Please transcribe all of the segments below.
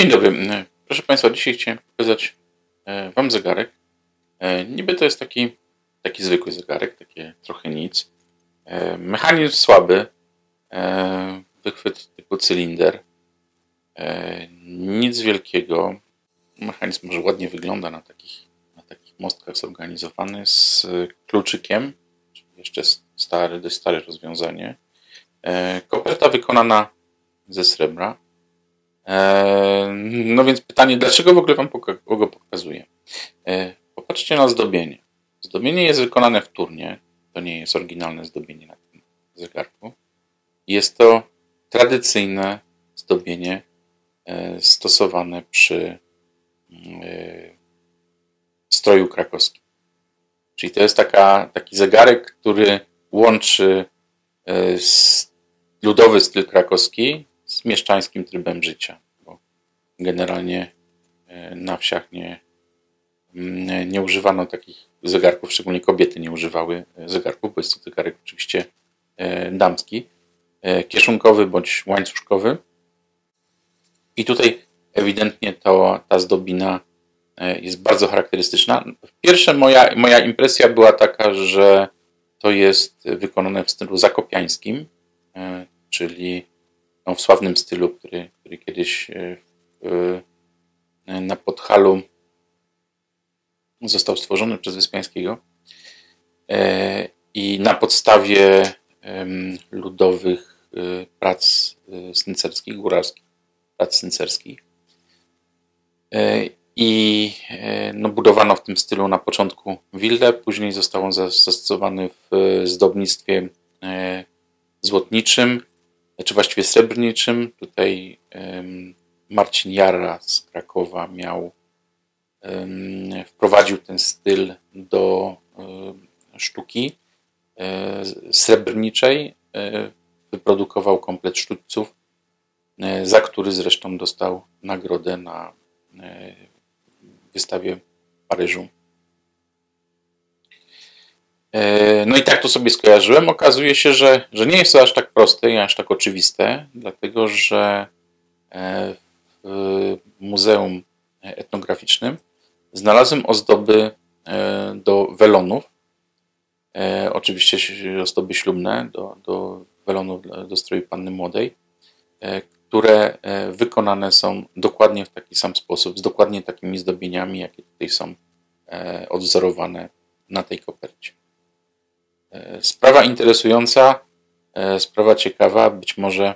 Dzień dobry. Proszę Państwa, dzisiaj chciałem pokazać e, Wam zegarek. E, niby to jest taki, taki zwykły zegarek, takie trochę nic. E, mechanizm słaby, wychwyt typu cylinder. Nic wielkiego. Mechanizm może ładnie wygląda na takich, na takich mostkach zorganizowany z kluczykiem, czyli jeszcze stare, stare rozwiązanie. Koperta wykonana ze srebra. E, no więc pytanie, dlaczego w ogóle Wam go pokazuję? E, popatrzcie na zdobienie. Zdobienie jest wykonane wtórnie. To nie jest oryginalne zdobienie na tym zegarku. Jest to tradycyjne zdobienie e, stosowane przy stroju krakowskim. Czyli to jest taka, taki zegarek, który łączy ludowy styl krakowski z mieszczańskim trybem życia. Bo generalnie e, na wsiach nie, mm, nie używano takich zegarków, szczególnie kobiety nie używały e, zegarków, bo jest to zegarek oczywiście e, damski, kieszonkowy bądź łańcuszkowy. I tutaj ewidentnie to, ta zdobina jest bardzo charakterystyczna. Pierwsza moja, moja impresja była taka, że to jest wykonane w stylu zakopiańskim, czyli no, w sławnym stylu, który, który kiedyś e, w, e, na Podhalu został stworzony przez Wyspiańskiego e, i na podstawie ludowych prac sncerskich, góralskich, prac sncerskich. I no, budowano w tym stylu na początku willę, później został on zastosowany w zdobnictwie złotniczym, czy właściwie srebrniczym. Tutaj Marcin Jara z Krakowa miał, wprowadził ten styl do sztuki e, srebrniczej. E, wyprodukował komplet sztućców, e, za który zresztą dostał nagrodę na wystawie w Paryżu. E, no i tak to sobie skojarzyłem. Okazuje się, że, że nie jest to aż tak proste i aż tak oczywiste, dlatego że e, w Muzeum Etnograficznym znalazłem ozdoby e, do welonów, oczywiście ozdoby ślubne do, do welonów do stroju panny młodej, które wykonane są dokładnie w taki sam sposób, z dokładnie takimi zdobieniami, jakie tutaj są odwzorowane na tej kopercie. E, sprawa interesująca, e, sprawa ciekawa, być może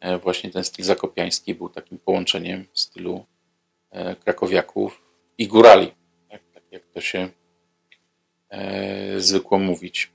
e, właśnie ten styl zakopiański był takim połączeniem stylu krakowiaków i górali, tak, tak jak to się zwykło mówić.